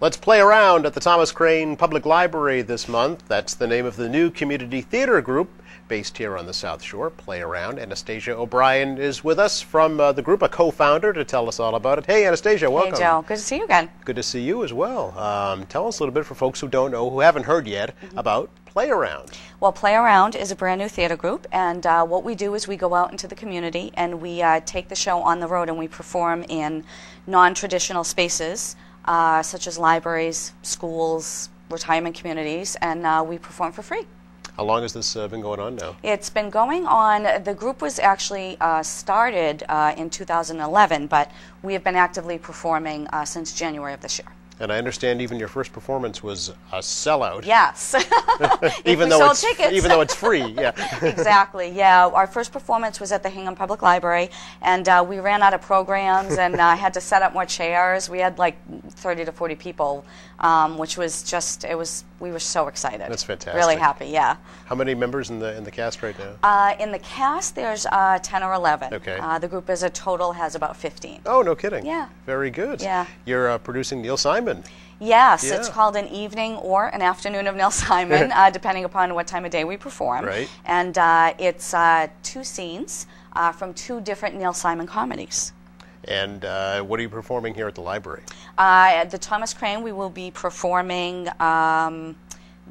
Let's play around at the Thomas Crane Public Library this month. That's the name of the new community theater group based here on the South Shore. Play around. Anastasia O'Brien is with us from uh, the group, a co-founder, to tell us all about it. Hey, Anastasia, welcome. Hey, Joe. Good to see you again. Good to see you as well. Um, tell us a little bit for folks who don't know, who haven't heard yet, mm -hmm. about Play Around. Well, Play Around is a brand new theater group, and uh, what we do is we go out into the community and we uh, take the show on the road and we perform in non-traditional spaces uh, such as libraries, schools, retirement communities, and uh, we perform for free. How long has this uh, been going on now? It's been going on, the group was actually uh, started uh, in 2011, but we have been actively performing uh, since January of this year. And I understand even your first performance was a sellout. Yes. even though it's tickets. even though it's free. Yeah. exactly. Yeah. Our first performance was at the Hingham Public Library, and uh, we ran out of programs and uh, had to set up more chairs. We had like 30 to 40 people, um, which was just it was we were so excited. That's fantastic. Really happy. Yeah. How many members in the in the cast right now? Uh, in the cast, there's uh, 10 or 11. Okay. Uh, the group as a total has about 15. Oh, no kidding. Yeah. Very good. Yeah. You're uh, producing Neil Simon. Yes, yeah. it's called an evening or an afternoon of Neil Simon, uh, depending upon what time of day we perform. Right. And uh, it's uh, two scenes uh, from two different Neil Simon comedies. And uh, what are you performing here at the library? Uh, at the Thomas Crane, we will be performing um,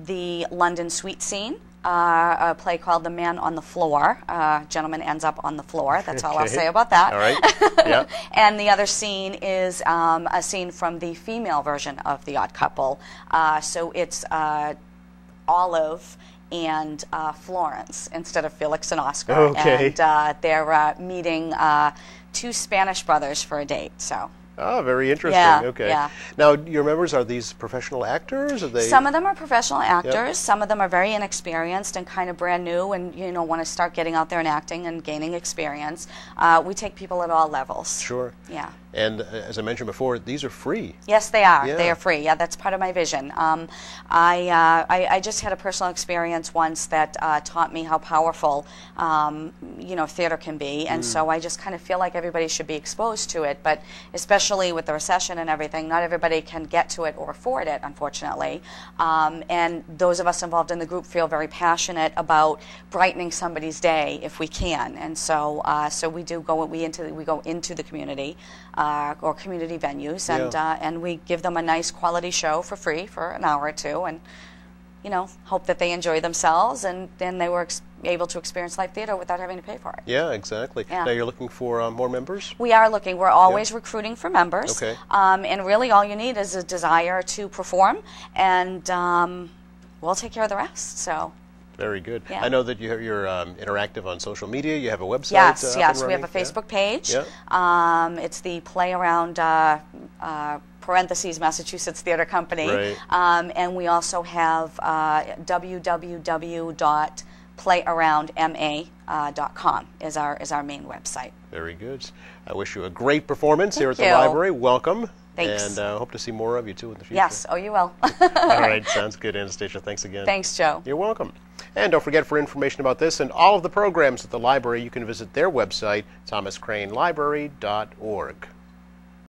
the London Suite scene uh, a play called The Man on the Floor. Uh, gentleman ends up on the floor. That's all I'll say about that. All right. Yeah. and the other scene is um, a scene from the female version of The Odd Couple. Uh, so it's uh, Olive and uh, Florence instead of Felix and Oscar. Okay. And uh, they're uh, meeting uh, two Spanish brothers for a date. So Oh, very interesting. Yeah, okay. Yeah. Now, your members are these professional actors? Are they? Some of them are professional actors. Yep. Some of them are very inexperienced and kind of brand new, and you know want to start getting out there and acting and gaining experience. Uh, we take people at all levels. Sure. Yeah. And uh, as I mentioned before, these are free. Yes, they are. Yeah. They are free. Yeah, that's part of my vision. Um, I, uh, I, I just had a personal experience once that uh, taught me how powerful um, you know theater can be, and mm. so I just kind of feel like everybody should be exposed to it. But especially with the recession and everything, not everybody can get to it or afford it, unfortunately. Um, and those of us involved in the group feel very passionate about brightening somebody's day if we can, and so uh, so we do go we into we go into the community uh, or community venues, and yeah. uh, and we give them a nice quality show for free for an hour or two, and you know hope that they enjoy themselves, and then they were able to experience live theater without having to pay for it. Yeah, exactly. Yeah. Now you're looking for uh, more members. We are looking. We're always yeah. recruiting for members. Okay. Um, and really, all you need is a desire to perform, and um, we'll take care of the rest. So. Very good. Yeah. I know that you're, you're um, interactive on social media. You have a website. Yes, uh, yes. We have a Facebook yeah. page. Yeah. Um, it's the Play Around uh, uh, parentheses Massachusetts Theater Company. Right. Um, and we also have uh, www.playaroundma.com uh, is our is our main website. Very good. I wish you a great performance Thank here at you. the library. Welcome. Thanks. And uh, hope to see more of you too in the future. Yes. Oh, you will. All right. Sounds good, Anastasia. Thanks again. Thanks, Joe. You're welcome. And don't forget for information about this and all of the programs at the library, you can visit their website, thomascranelibrary.org.